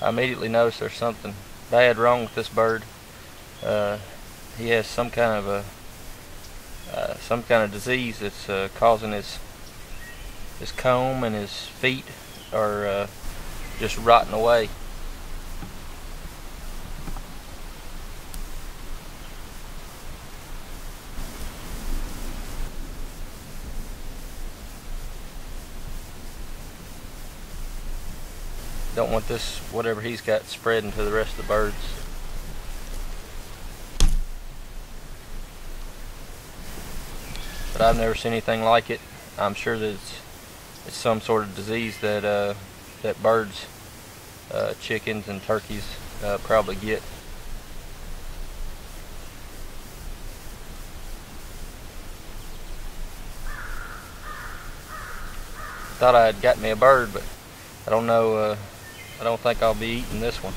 I immediately noticed there's something bad wrong with this bird. Uh, he has some kind of a uh, some kind of disease that's uh, causing his his comb and his feet are uh, just rotting away. Don't want this, whatever he's got, spreading to the rest of the birds. But I've never seen anything like it. I'm sure that it's, it's some sort of disease that uh, that birds, uh, chickens and turkeys uh, probably get. Thought I had got me a bird, but I don't know. I don't think I'll be eating this one.